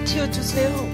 가르쳐 주세요.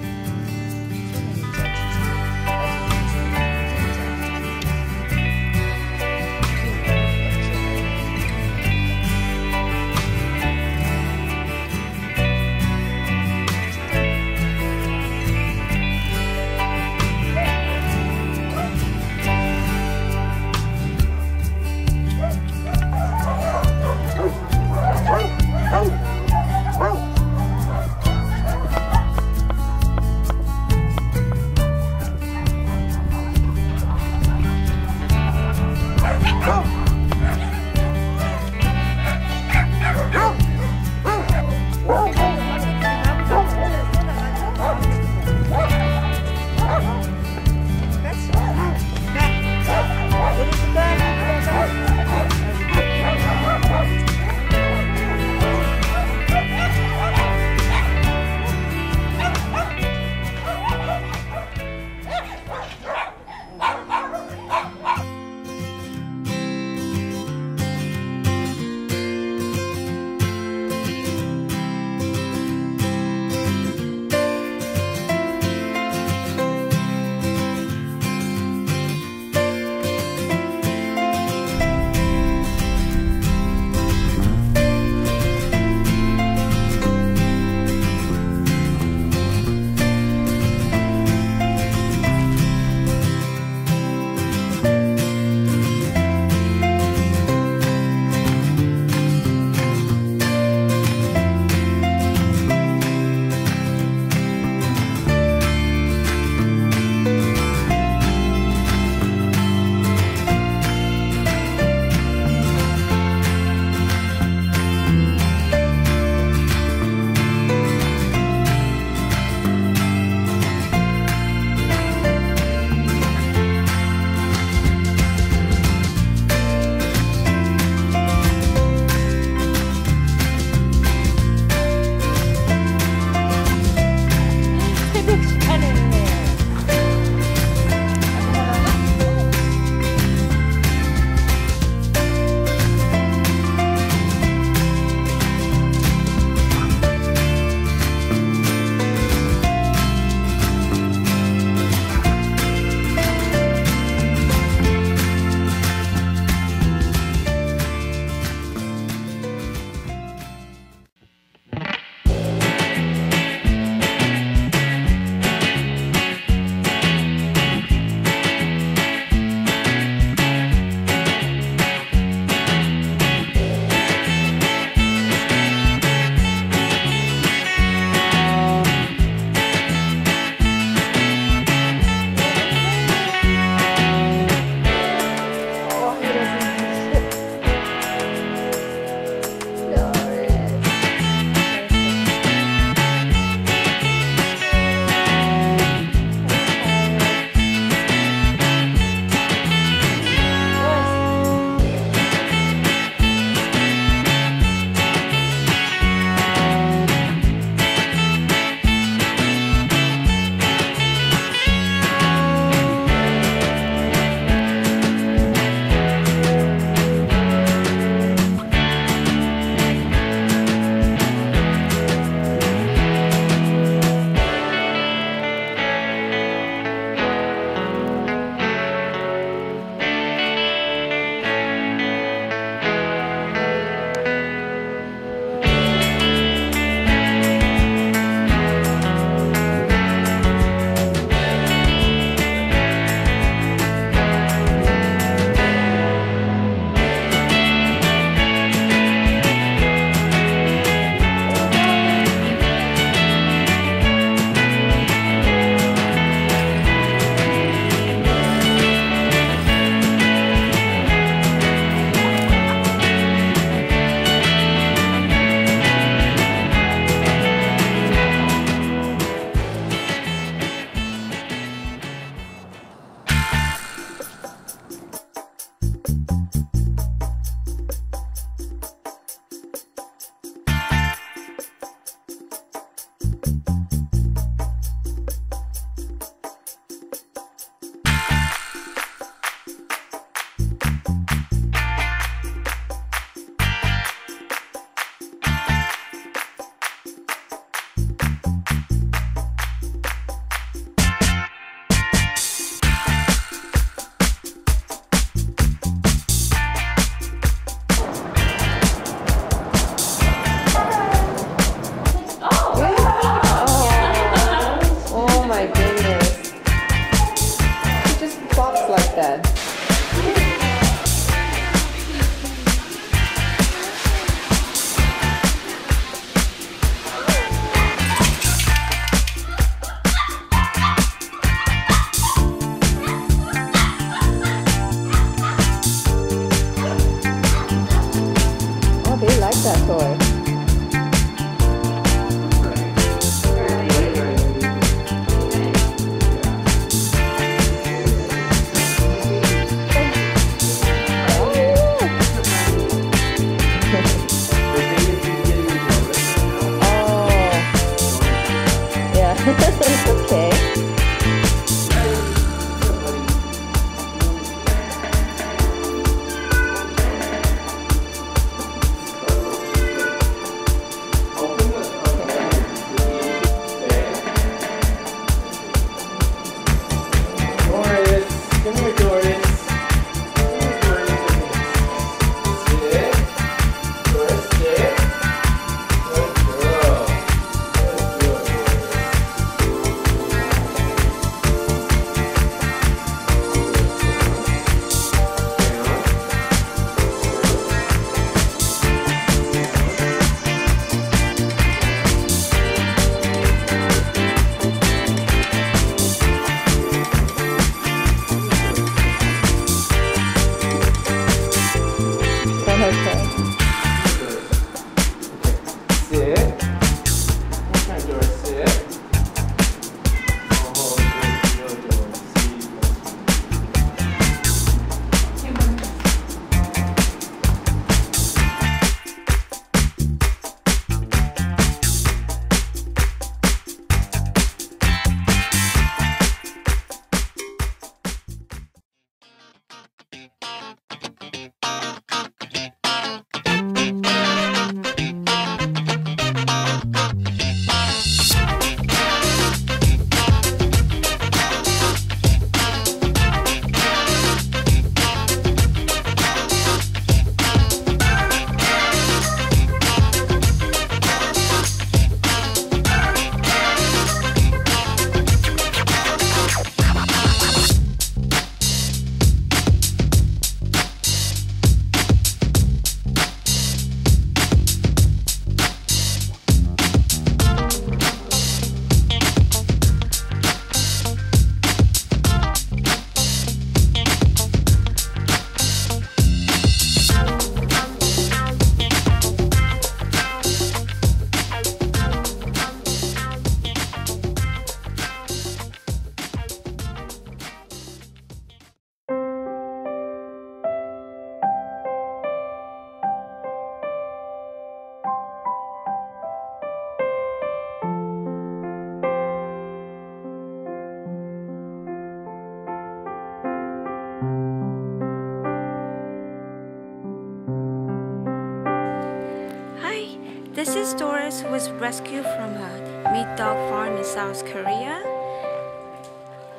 this is Doris who was rescued from a meat dog farm in South Korea.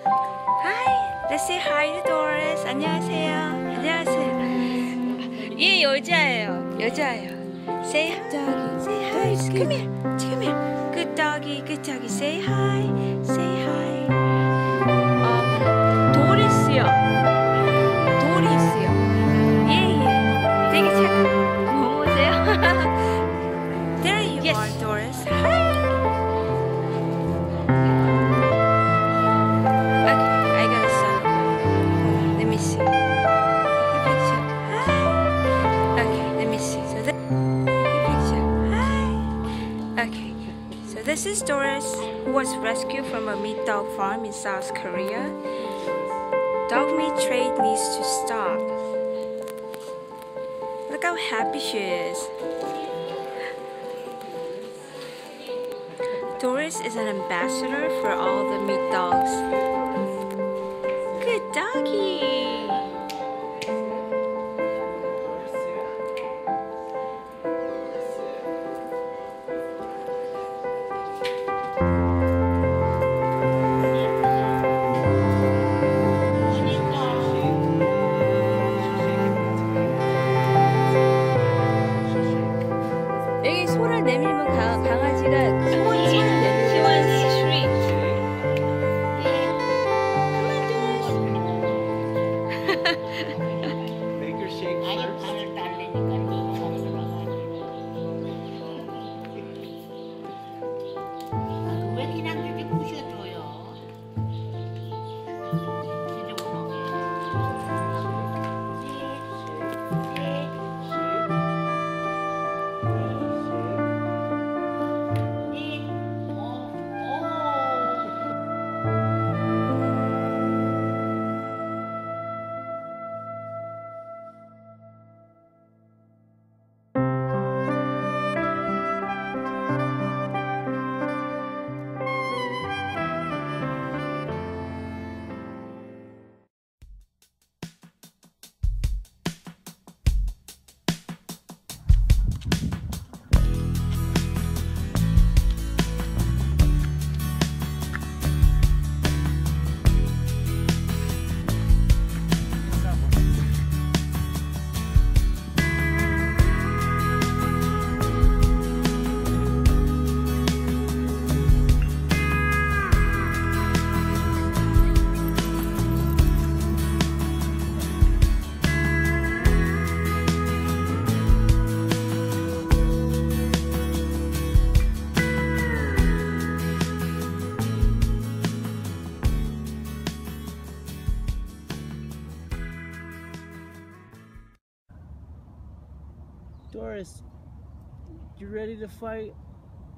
Hi, let's say hi to Doris. 안녕하세요. 안녕하세요. 얘 여자예요. 여자예요. Say hi. Doggy. Say hi. Come here. Come here. Good doggy. Good doggy. Say hi. Say hi. South Korea. Dog meat trade needs to stop. Look how happy she is. Doris is an ambassador for all the meat dogs. ready to fight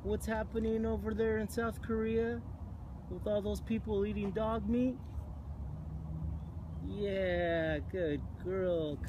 what's happening over there in South Korea with all those people eating dog meat? Yeah, good girl.